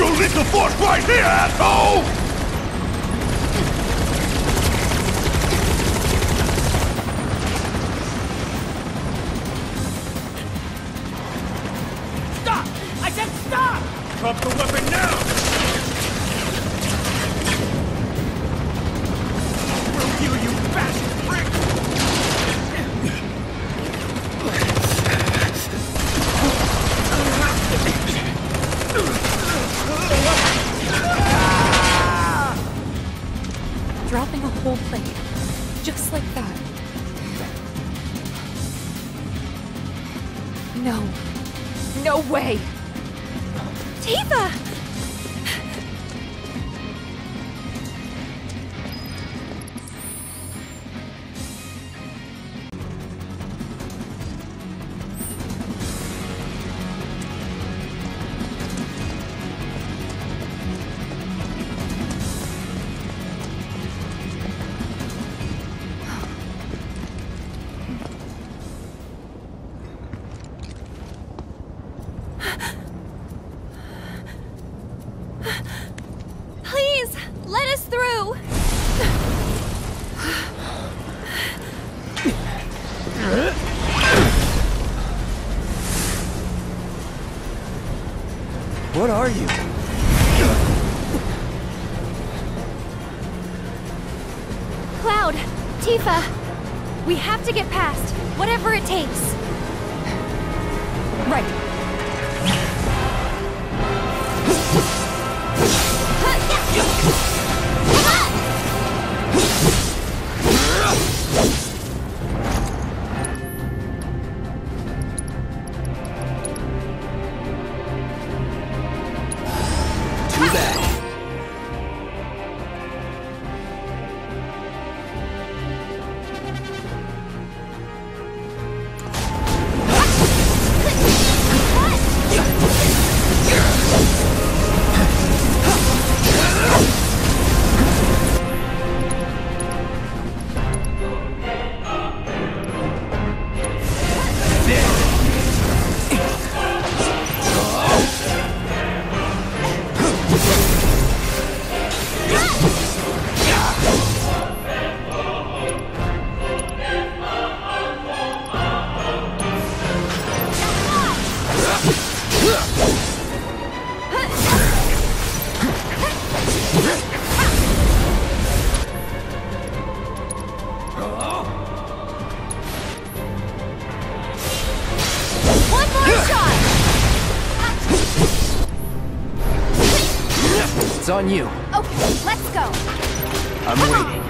You'll leave the force right here, asshole! What are you? Cloud! Tifa! We have to get past, whatever it takes! back. on you. Okay, let's go. I'm Come waiting. On.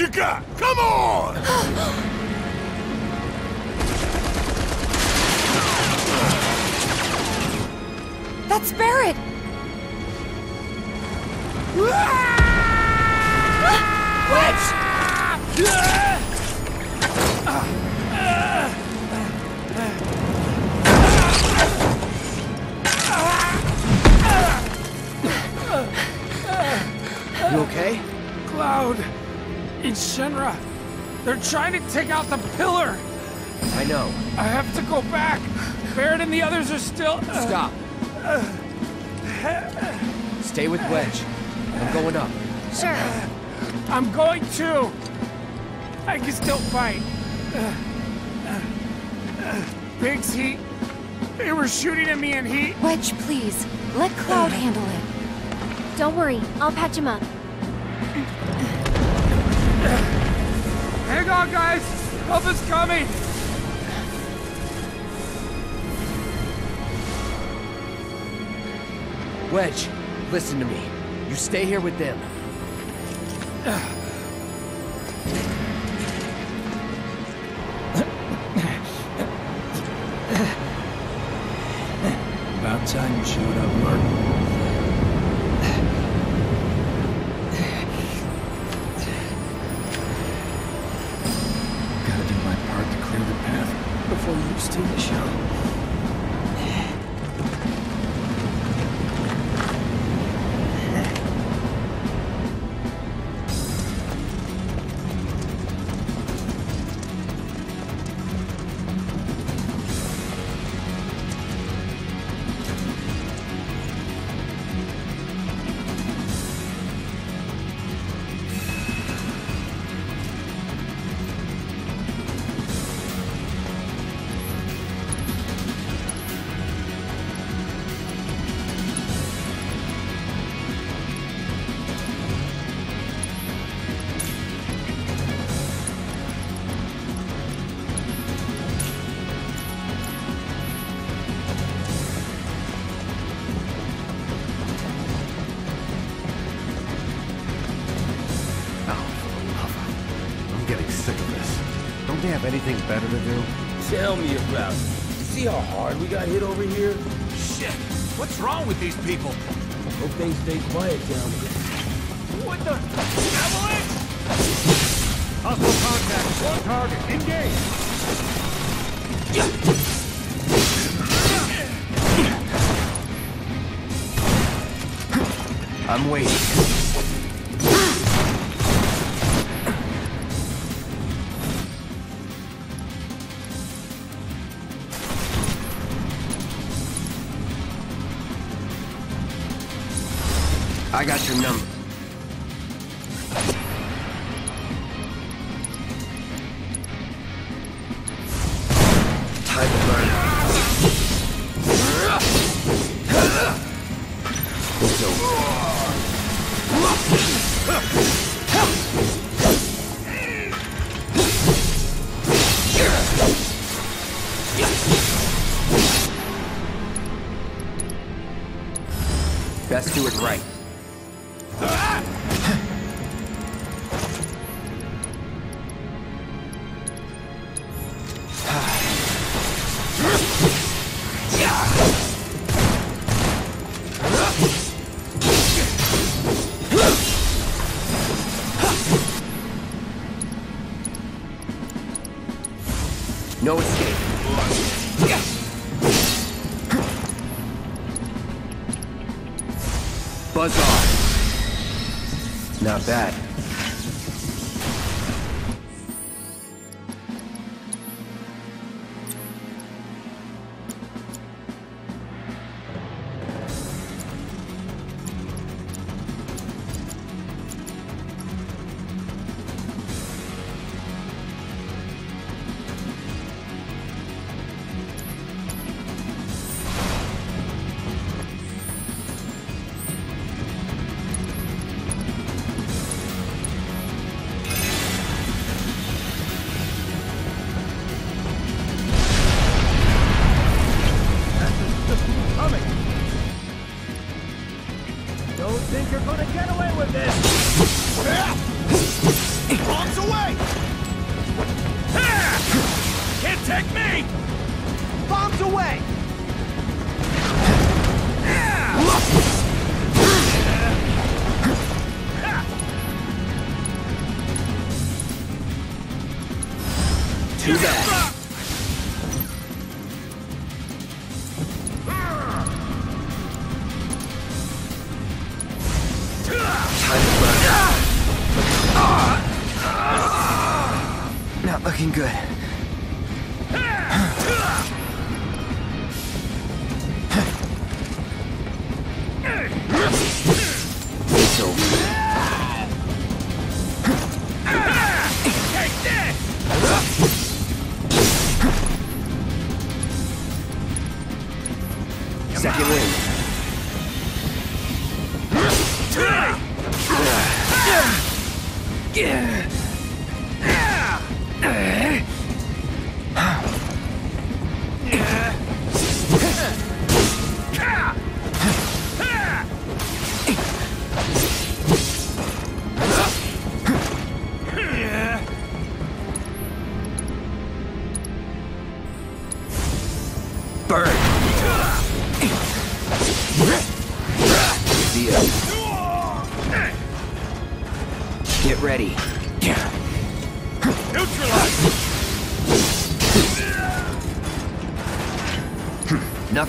You got? Come on! That's Barret. You okay? Cloud! In Shinra! They're trying to take out the pillar! I know. I have to go back! Barret and the others are still... Uh, Stop. Stay with Wedge. I'm going up. Sure. I'm going too! I can still fight. Biggs, he... They were shooting at me and he... Wedge, please. Let Cloud uh. handle it. Don't worry. I'll patch him up. Hang on, guys! Help is coming! Wedge, listen to me. You stay here with them. Anything better to do? Tell me about it. See how hard we got hit over here? Shit! What's wrong with these people? Hope they stay quiet down here. What the? Avalanche! Hostile contact. On target. Engage. I'm waiting. Best do it right. Off.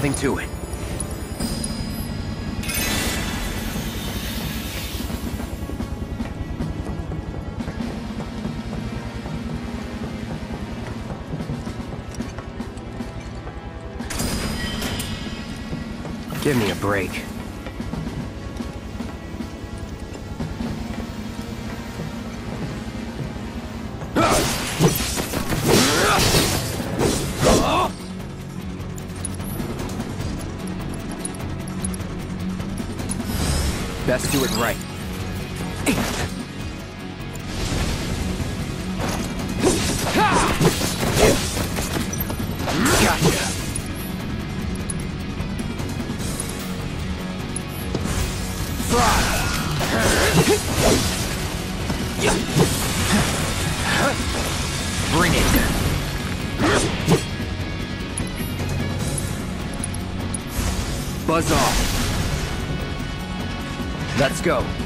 Nothing to it. Give me a break. Do it right. Let's go.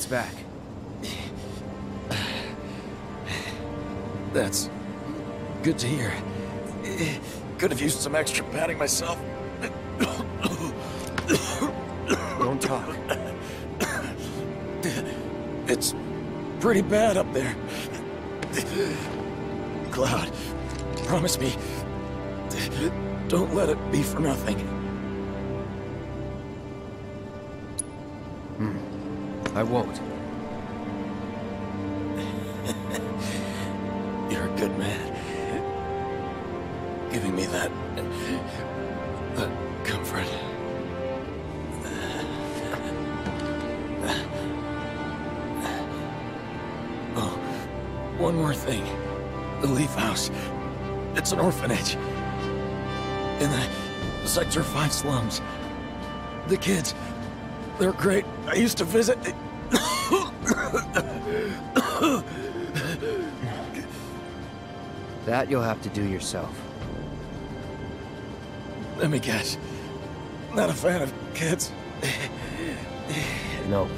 Bounce back. That's good to hear. Could have used some extra padding myself. Don't talk. It's pretty bad up there. Cloud, promise me, don't let it be for nothing. I won't. You're a good man. Giving me that... that comfort. Oh, one more thing. The Leaf House. It's an orphanage. In the Sector 5 slums. The kids, they're great. I used to visit... That you'll have to do yourself. Let me guess. Not a fan of kids. No.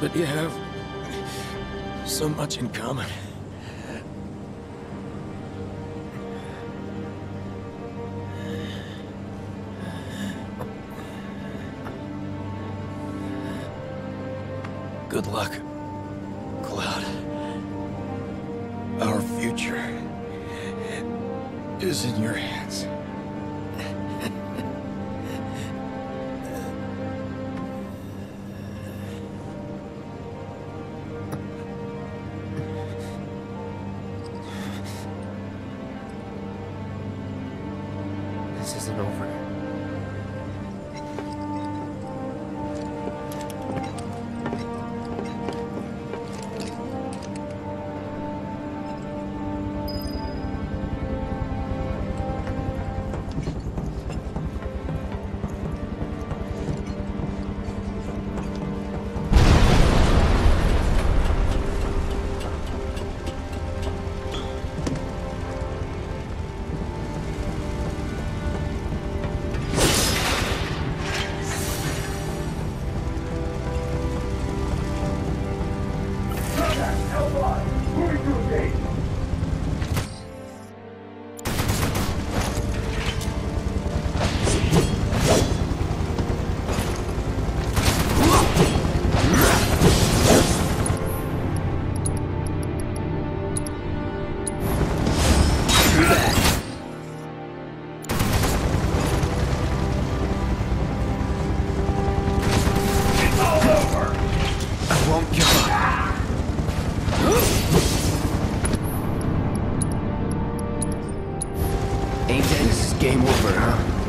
But you have so much in common. Good luck, game over, huh?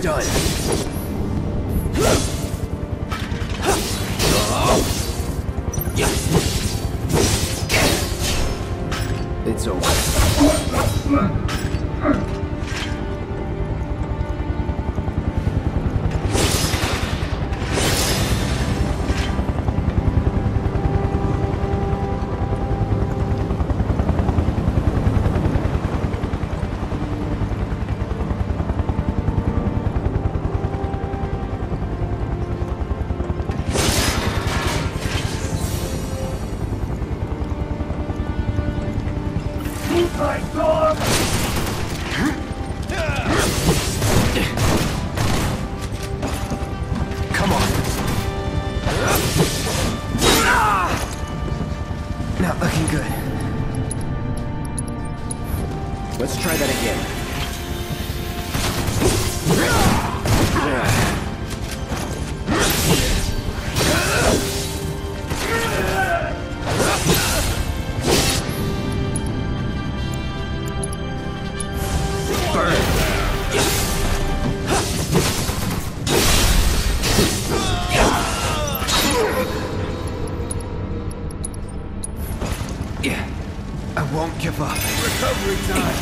Done. Won't give up. Recovery time.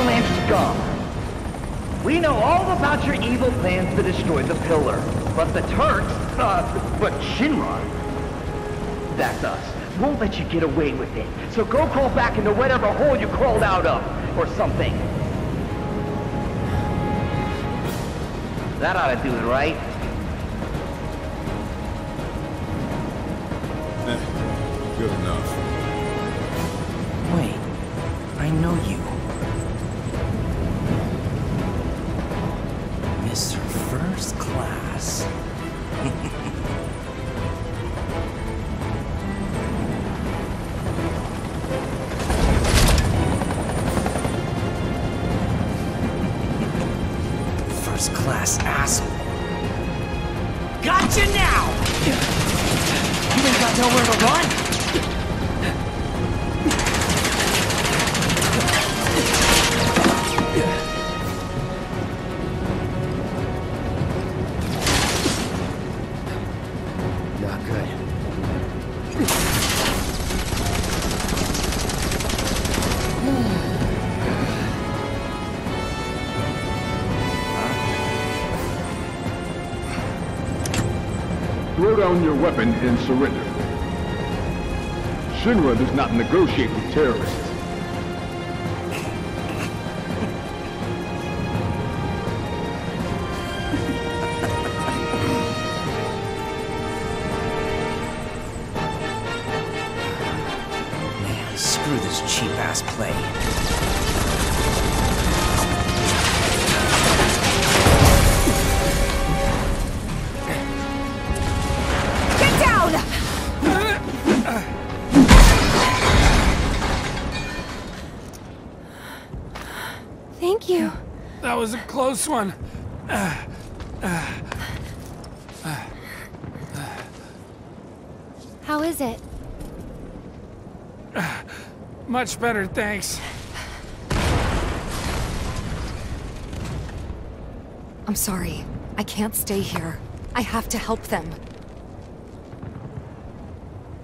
Avalanche scum. We know all about your evil plans to destroy the pillar. But the Turks, uh, but Shinra, that's us, won't let you get away with it. So go crawl back into whatever hole you crawled out of, or something. That ought to do it, right? Eh, good enough. Wait, I know you. Down your weapon and surrender. Shinra does not negotiate with terrorists. Was a close one. How is it? Much better, thanks. I'm sorry. I can't stay here. I have to help them.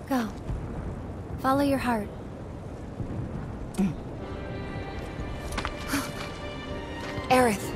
Go. Follow your heart. Aerith.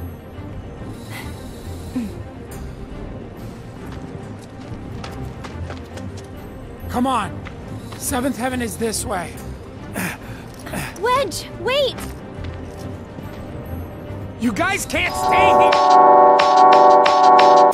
Come on. Seventh Heaven is this way. Wedge, wait! You guys can't stay here!